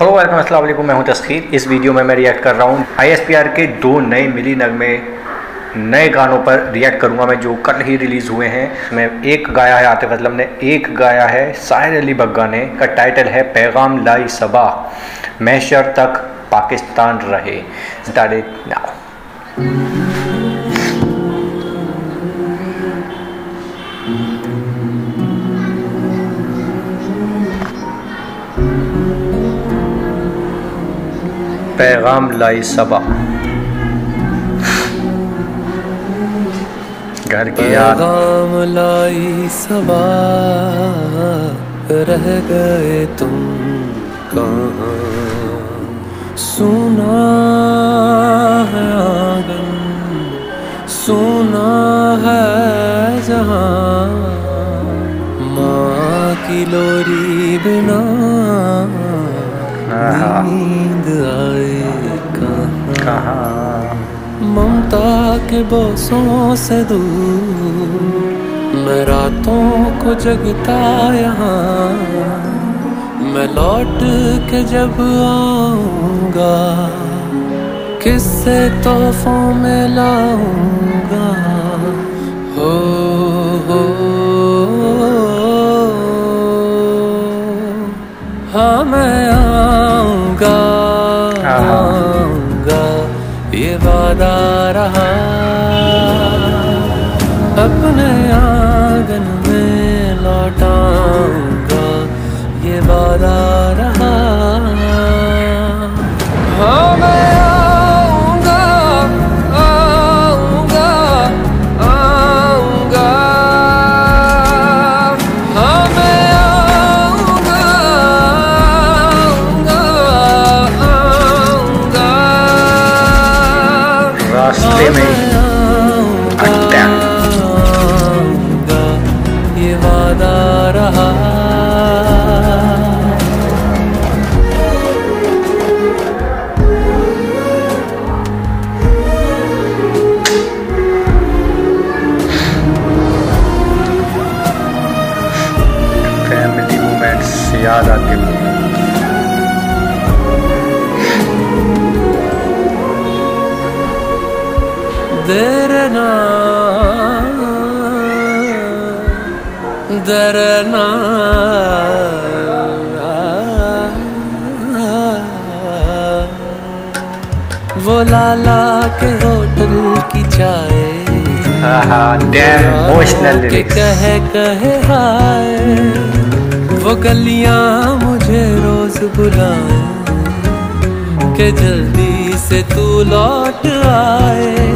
Hello welcome अस्सलाम वालेकुम, मैं हूँ तस्खीर। इस वीडियो में मैं रिएक्ट कर रहा हूँ आईएसपीआर के दो नए मिली नगमे नए गानों पर रिएक्ट करूँगा मैं, जो कल ही रिलीज़ हुए हैं। मैं एक गाया है, आतिफ असलम ने एक गाया है, साहिर अली बग्गा ने, का टाइटल है पैगाम लाई सबा, मैशर तक पाकिस्तान रहे। नाउ पैगाम लाई सबा। घर की पैगाम लाई सबा, रह गए तुम कहाँ? सुना है आँगन, सुना है जहाँ। माँ की लोरी बिना नींद आए कहाँ? ममता के बसों से दूर। मैं रातों को जगता यहाँ। मैं लौट के जब आऊँगा, किससे तोहफों में लाऊँगा। रास्ते में ही अटैक दरना वो लाला के होटल की चाय। के कहे कहे हाय। वो गलियाँ मुझे रोज बुलाए के जल्दी से तू लौट आए।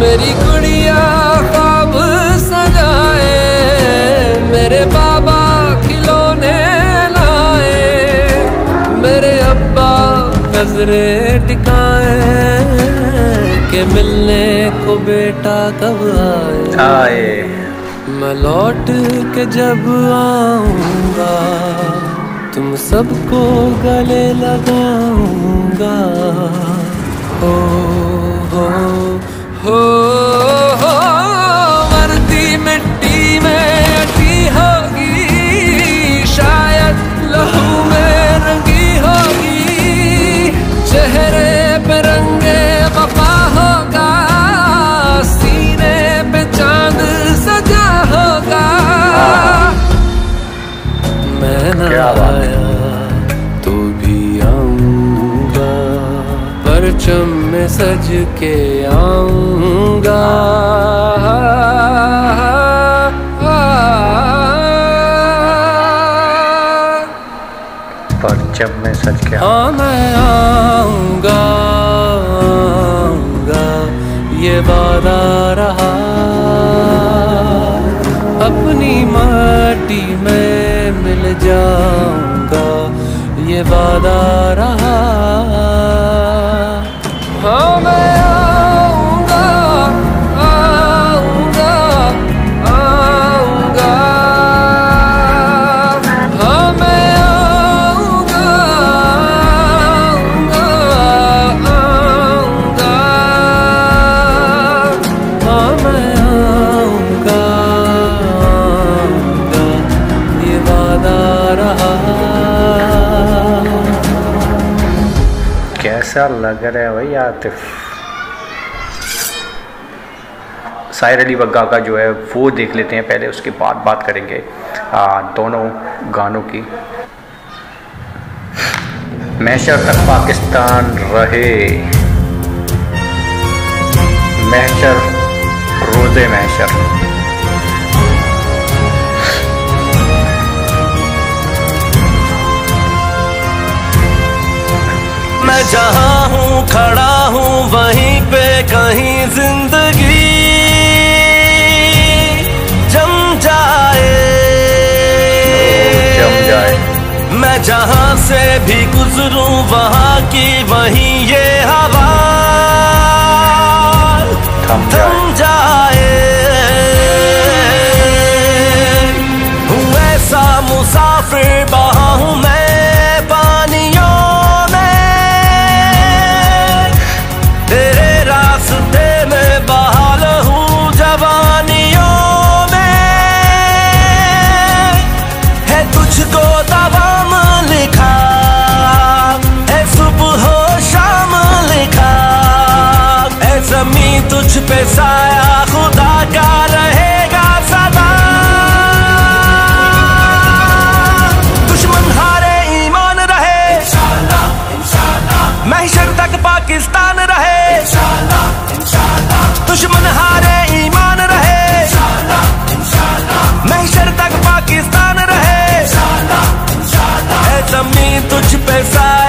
मेरी गुड़िया मेरे बाबा खिलौने लाए मेरे अब्बा नजरे टिकाए के मिलने को बेटा कब आए। आए। मैं लौट के जब आऊँगा तुम सबको गले लगाऊँगा। हो हो हो। क्या बात है। तो भी आऊँगा परचम में सज के आऊँगा। पर जब मैं सच क्या हाँ मैं आऊँगा आऊँगा ये वादा रहा। अपनी माटी में जाऊँगा। ये वादा रहा कैसा लग रहा है भाई आतिफ सायर अली बग्गा का जो है वो देख लेते हैं पहले उसके बाद बात करेंगे। आ, दोनों गानों की। मैशर तक पाकिस्तान रहे। महशर रोज़े महशर। जहाँ हूँ खड़ा हूँ वहीं पे कहीं ज़िंदगी जम जाए। मैं जहाँ से भी गुजरूं वहाँ की वहीं ये हवा। थम जाए जमी तुझ पे साया खुदा का रहेगा सदा। दुश्मन हारे ईमान रहे। महशर तक पाकिस्तान रहे। दुश्मन हारे ईमान रहे। महशर तक पाकिस्तान रहे। है जमी तुझ पे साया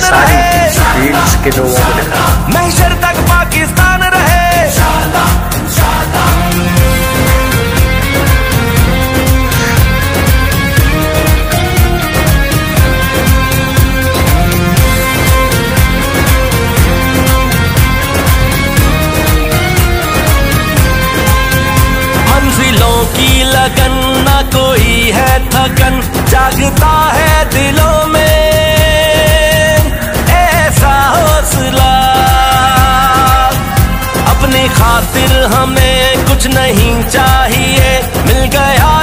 सारी रहे फील्ड्स के लोगों को महशर तक पाकिस्तान रहे। मंजिलों की लगन न कोई है थकन। जागता है दिलों हमें कुछ नहीं चाहिए। मिल गया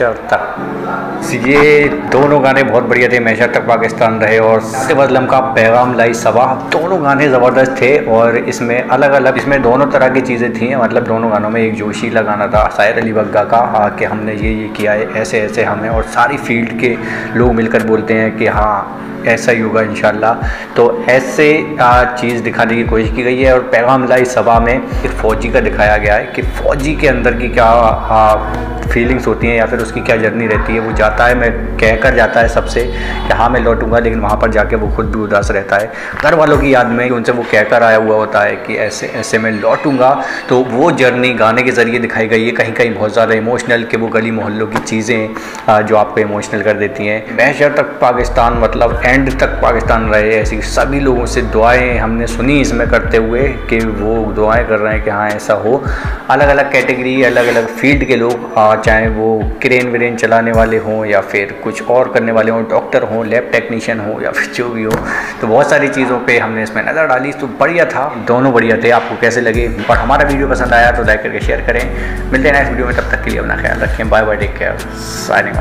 महशर तक। ये दोनों गाने बहुत बढ़िया थे, मैशर तक पाकिस्तान रहे और सबसे बदलम का पैगाम लाई सबा दोनों गाने ज़बरदस्त थे और इसमें अलग अलग इसमें दोनों तरह की चीज़ें थी मतलब दोनों गानों में एक जोशीला गाना था शायर अली बग्गा का हाँ कि हमने ये ये किया है ऐसे ऐसे हमें और सारी फ़ील्ड के लोग मिलकर बोलते हैं कि हाँ ऐसा ही होगा इन तो ऐसे चीज़ दिखाने की कोशिश की गई है और पैगाम लाई सभा में एक फ़ौजी का दिखाया गया है कि फ़ौजी के अंदर की क्या फीलिंग्स होती हैं या फिर उसकी क्या जर्नी रहती है। वो जाता है, मैं कह कर जाता है सबसे कि हाँ मैं लौटूँगा, लेकिन वहाँ पर जाके वो खुद भी उदास रहता है। घर वालों की याद में उनसे वो कह कर आया हुआ होता है कि ऐसे ऐसे मैं लौटूँगा। तो वो जर्नी गाने के ज़रिए दिखाई गई है। कहीं कहीं बहुत ज़्यादा इमोशनल कि वो गली मोहल्लों की चीज़ें जो आपको इमोशनल कर देती हैं। मैशर तक पाकिस्तान मतलब एंड तक पाकिस्तान रहे, ऐसी सभी लोगों से दुआएँ हमने सुनी इसमें करते हुए कि वो दुआएँ कर रहे हैं कि हाँ ऐसा हो। अलग अलग कैटेगरी अलग अलग फ़ील्ड के लोग चाहे वो क्रेन व्रेन चलाने वाले हों या फिर कुछ और करने वाले हों, डॉक्टर हों, लैब टेक्नीशियन हो या फिर जो भी हो तो बहुत सारी चीज़ों पर हमने इसमें नज़र डाली। तो बढ़िया था, दोनों बढ़िया थे। आपको कैसे लगे? और हमारा वीडियो पसंद आया तो लाइक करके शेयर करें। मिलते हैं नेक्स्ट वीडियो में, तब तक के लिए अपना ख्याल रखें। Bye bye take care signing